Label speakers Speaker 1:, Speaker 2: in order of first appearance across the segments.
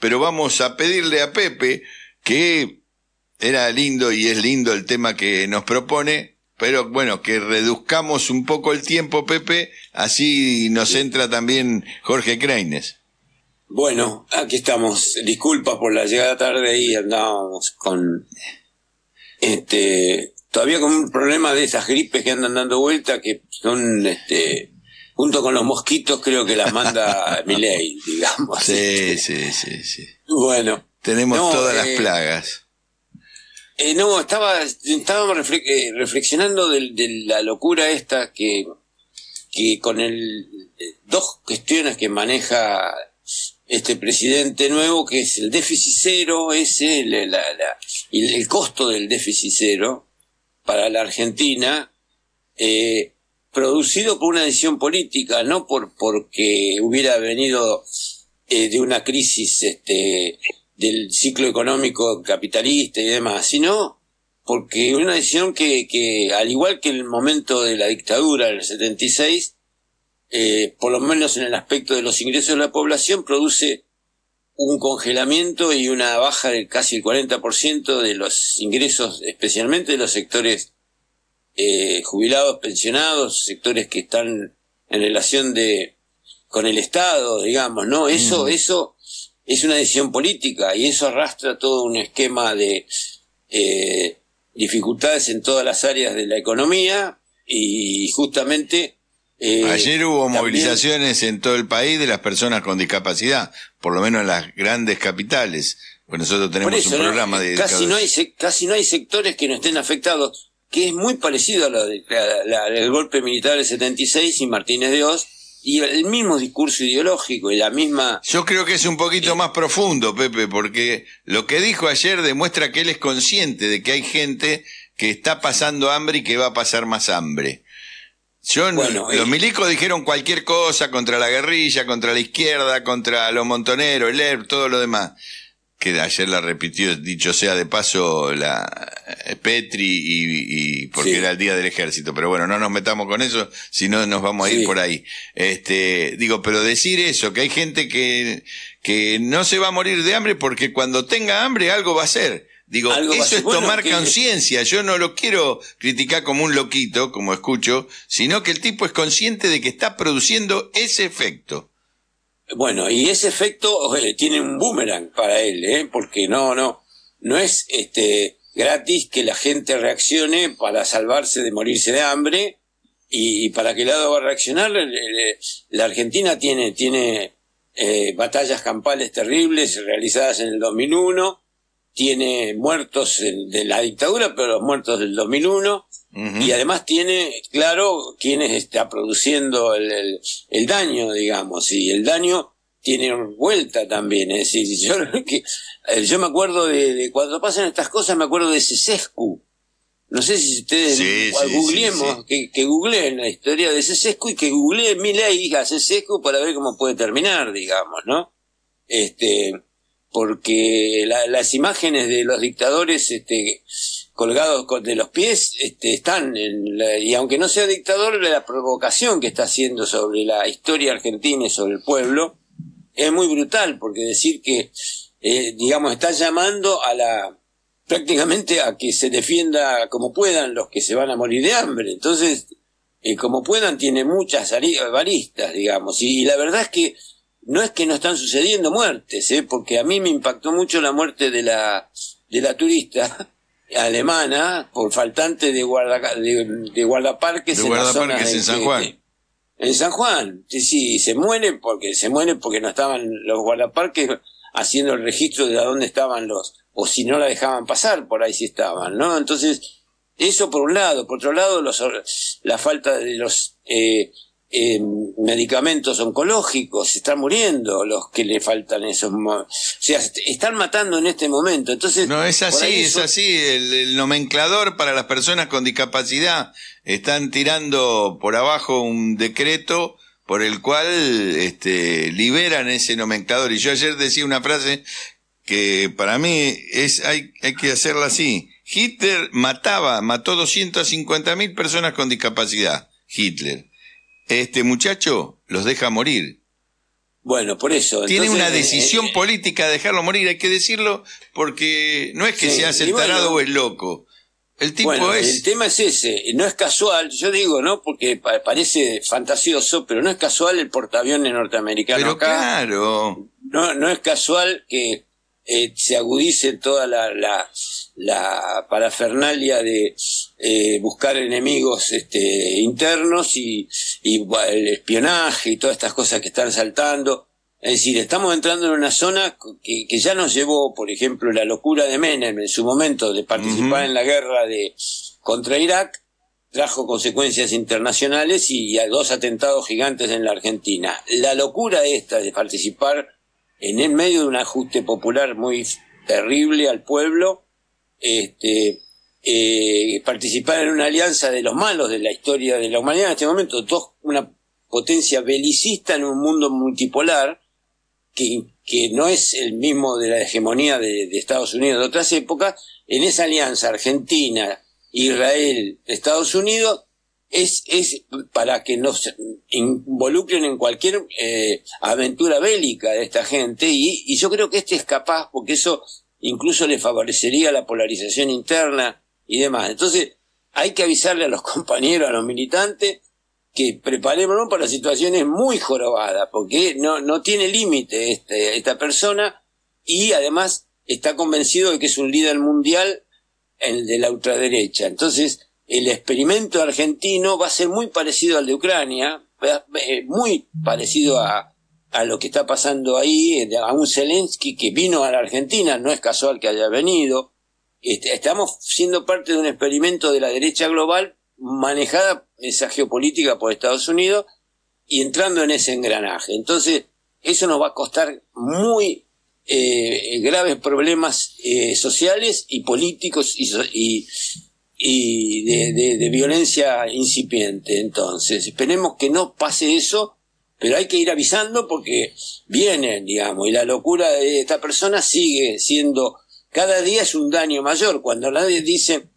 Speaker 1: pero vamos a pedirle a Pepe que era lindo y es lindo el tema que nos propone, pero bueno, que reduzcamos un poco el tiempo, Pepe, así nos entra también Jorge Creines.
Speaker 2: Bueno, aquí estamos. Disculpa por la llegada tarde y andábamos con este todavía con un problema de esas gripes que andan dando vuelta que son este junto con los mosquitos creo que las manda Miley, digamos.
Speaker 1: Sí, sí, sí, sí.
Speaker 2: Bueno,
Speaker 1: tenemos todas las eh, plagas.
Speaker 2: Eh, no, estaba, estábamos eh, reflexionando de, la locura esta que, que con el dos cuestiones que maneja este presidente nuevo, que es el déficit cero, ese, la, y el costo del déficit cero para la Argentina, eh, producido por una decisión política, no por porque hubiera venido eh, de una crisis este, del ciclo económico capitalista y demás, sino porque una decisión que, que, al igual que el momento de la dictadura en el 76, eh, por lo menos en el aspecto de los ingresos de la población, produce un congelamiento y una baja de casi el 40% de los ingresos, especialmente de los sectores eh, jubilados, pensionados, sectores que están en relación de con el Estado, digamos, ¿no? Eso, eso es una decisión política y eso arrastra todo un esquema de eh, dificultades en todas las áreas de la economía y justamente
Speaker 1: eh, Ayer hubo movilizaciones en todo el país de las personas con discapacidad, por lo menos en las grandes capitales. Pues nosotros tenemos un programa de
Speaker 2: casi no hay casi no hay sectores que no estén afectados, que es muy parecido a lo del golpe militar del 76 y Martínez de Oz y el mismo discurso ideológico y la misma
Speaker 1: Yo creo que es un poquito más profundo, Pepe, porque lo que dijo ayer demuestra que él es consciente de que hay gente que está pasando hambre y que va a pasar más hambre los eh, milicos dijeron cualquier cosa contra la guerrilla, contra la izquierda, contra los montoneros, el ERP, todo lo demás. Que ayer la repitió, dicho sea de paso, la Petri y, porque era el día del ejército. Pero bueno, no nos metamos con eso, si no nos vamos a ir por ahí. Este, digo, pero decir eso, que hay gente que, que no se va a morir de hambre porque cuando tenga hambre algo va a hacer. Digo, eso es tomar conciencia. Yo no lo quiero criticar como un loquito, como escucho, sino que el tipo es consciente de que está produciendo ese efecto.
Speaker 2: Bueno, y ese efecto tiene un boomerang para él, ¿eh? porque no, no, no es este gratis que la gente reaccione para salvarse de morirse de hambre. Y, para qué lado va a reaccionar. La Argentina tiene, tiene eh, batallas campales terribles realizadas en el 2001 tiene muertos de la dictadura, pero los muertos del 2001, y además tiene claro quién está produciendo el, el, daño, digamos, y el daño tiene vuelta también, es decir, yo, que, eh, yo me acuerdo de, cuando pasan estas cosas, me acuerdo de Cesescu, no sé si ustedes googleemos, que, que googleen la historia de Cesescu y que googleen Milei a Cesescu para ver cómo puede terminar, digamos, ¿no? Este, porque las imágenes de los dictadores este, colgados de los pies este, están, en y aunque no sea dictador, la provocación que está haciendo sobre la historia argentina y sobre el pueblo es muy brutal, porque decir que, eh, digamos, está llamando a la prácticamente a que se defienda como puedan los que se van a morir de hambre. Entonces, eh, como puedan, tiene muchas aristas, digamos, y la verdad es que no es que no están sucediendo muertes, ¿eh? porque a mí me impactó mucho la muerte de la, de la turista alemana por faltante de, guarda, de, guardaparques,
Speaker 1: en, guardaparques en, San Juan.
Speaker 2: En San Juan, sí, se muere porque se muere porque no estaban los guardaparques haciendo el registro de a dónde estaban los, o si no la dejaban pasar, por ahí sí estaban, ¿no? Entonces, eso por un lado, por otro lado, los, la falta de los eh, eh, medicamentos oncológicos, se están muriendo los que le faltan esos. O sea, están matando en este momento. Entonces.
Speaker 1: No, es así, es así. El, nomenclador para las personas con discapacidad están tirando por abajo un decreto por el cual este, liberan ese nomenclador. Y yo ayer decía una frase que para mí es, hay, hay que hacerla así. Hitler mataba, mató 250 mil personas con discapacidad. Hitler este muchacho los deja morir.
Speaker 2: Bueno, por eso.
Speaker 1: Tiene una decisión política de dejarlo morir, hay que decirlo, porque no es que se hace el tarado o el loco. El tipo es.
Speaker 2: El tema es ese, no es casual, yo digo, ¿no? Porque parece fantasioso, pero no es casual el portaaviones norteamericano
Speaker 1: pero Claro.
Speaker 2: No, no es casual que eh, se agudice toda la, la, la parafernalia de eh, buscar enemigos este, internos y, y el espionaje y todas estas cosas que están saltando. Es decir, estamos entrando en una zona que, que, ya nos llevó, por ejemplo, la locura de Menem en su momento de participar en la guerra de contra Irak, trajo consecuencias internacionales y a dos atentados gigantes en la Argentina. La locura esta de participar en el medio de un ajuste popular muy terrible al pueblo, este, eh, participar en una alianza de los malos de la historia de la humanidad en este momento, dos, una potencia belicista en un mundo multipolar, que, que no es el mismo de la hegemonía de, Estados Unidos de otras épocas, en esa alianza Argentina, Israel, Estados Unidos, es, es para que nos involucren en cualquier eh, aventura bélica de esta gente y, y, yo creo que este es capaz porque eso incluso le favorecería la polarización interna y demás. Entonces hay que avisarle a los compañeros, a los militantes, que preparémonos para situaciones muy jorobadas, porque no, no tiene límite este, esta persona y además está convencido de que es un líder mundial el de la ultraderecha. Entonces, el experimento argentino va a ser muy parecido al de Ucrania, eh, muy parecido a, a lo que está pasando ahí, eh, a un Zelensky que vino a la Argentina, no es casual que haya venido. Este, estamos siendo parte de un experimento de la derecha global manejada esa geopolítica por Estados Unidos y entrando en ese engranaje. Entonces, eso nos va a costar muy eh, graves problemas sociales y políticos y, y, de, de, violencia incipiente. Entonces, esperemos que no pase eso, pero hay que ir avisando porque vienen, digamos, y la locura de esta persona sigue siendo, cada día es un daño mayor. Cuando nadie dice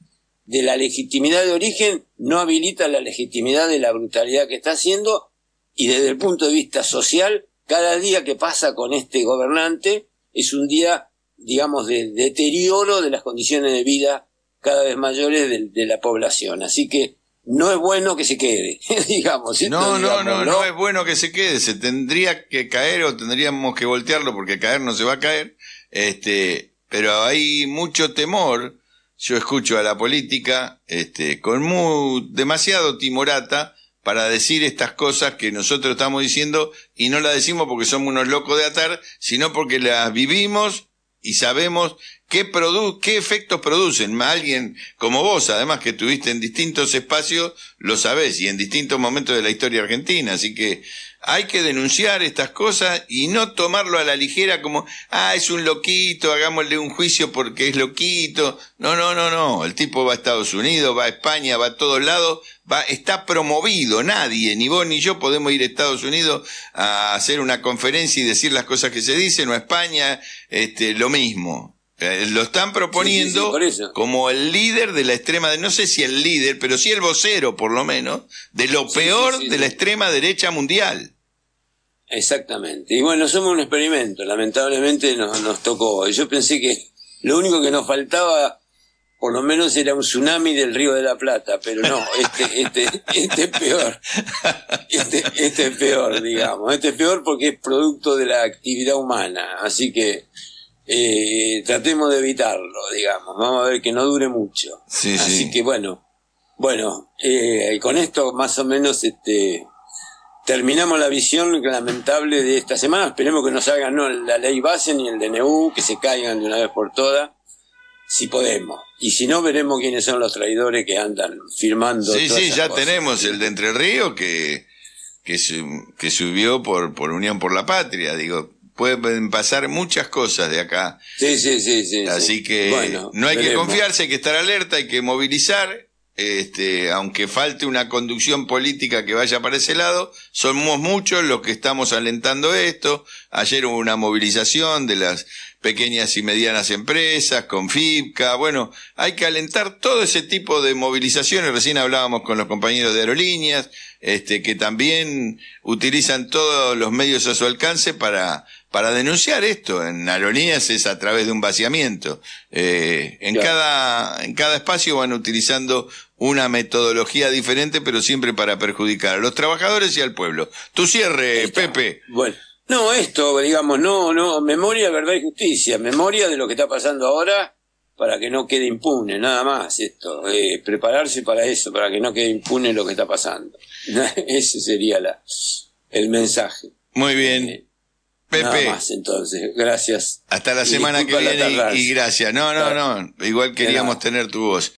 Speaker 2: de la legitimidad de origen no habilita la legitimidad de la brutalidad que está haciendo y desde el punto de vista social, cada día que pasa con este gobernante es un día, digamos, de deterioro de las condiciones de vida cada vez mayores de, la población. Así que no es bueno que se quede, digamos.
Speaker 1: No, no, no, no es bueno que se quede. Se tendría que caer o tendríamos que voltearlo porque caer no se va a caer. Este, pero hay mucho temor yo escucho a la política este, con muy, demasiado timorata para decir estas cosas que nosotros estamos diciendo y no las decimos porque somos unos locos de atar, sino porque las vivimos y sabemos qué, produ qué efectos producen. Alguien como vos, además que estuviste en distintos espacios, lo sabés y en distintos momentos de la historia argentina. Así que hay que denunciar estas cosas y no tomarlo a la ligera como, ah, es un loquito, hagámosle un juicio porque es loquito. No, no, no, no. El tipo va a Estados Unidos, va a España, va a todos lados, va, está promovido. Nadie, ni vos ni yo podemos ir a Estados Unidos a hacer una conferencia y decir las cosas que se dicen, o a España, este, lo mismo. Eh, lo están proponiendo como el líder de la extrema, no sé si el líder, pero sí el vocero, por lo menos, de lo peor de la extrema derecha mundial.
Speaker 2: Exactamente. Y bueno, somos un experimento, lamentablemente nos, nos tocó. Yo pensé que lo único que nos faltaba, por lo menos, era un tsunami del Río de la Plata, pero no, este, este, este es peor. Este, este es peor, digamos. Este es peor porque es producto de la actividad humana. Así que eh, tratemos de evitarlo, digamos. Vamos a ver que no dure mucho. Así que bueno, bueno, eh, con esto más o menos este terminamos la visión lamentable de esta semana. Esperemos que no salgan no la ley base ni el DNU, que se caigan de una vez por todas, si podemos. Y si no, veremos quiénes son los traidores que andan firmando.
Speaker 1: Sí, sí, ya tenemos el de Entre Ríos que, que, que subió por, por Unión por la Patria, digo pueden pasar muchas cosas de acá.
Speaker 2: Sí, sí, sí, sí.
Speaker 1: Así que no hay que confiarse, hay que estar alerta, hay que movilizar. Este, aunque falte una conducción política que vaya para ese lado, somos muchos los que estamos alentando esto. Ayer hubo una movilización de las pequeñas y medianas empresas, con FIPCA, bueno, hay que alentar todo ese tipo de movilizaciones, recién hablábamos con los compañeros de aerolíneas, este, que también utilizan todos los medios a su alcance para, para denunciar esto. En aerolíneas es a través de un vaciamiento. Eh, en cada, en cada espacio van utilizando una metodología diferente, pero siempre para perjudicar a los trabajadores y al pueblo. Tu cierre, Pepe.
Speaker 2: Bueno. No, esto, digamos, no, no, memoria, verdad y justicia, memoria de lo que está pasando ahora para que no quede impune, nada más esto, eh, prepararse para eso, para que no quede impune lo que está pasando. Ese sería la, el mensaje.
Speaker 1: Muy bien. Eh,
Speaker 2: Pepe. Nada más, entonces, gracias.
Speaker 1: Hasta la semana que viene y, gracias. No, no, no, igual queríamos tener tu voz.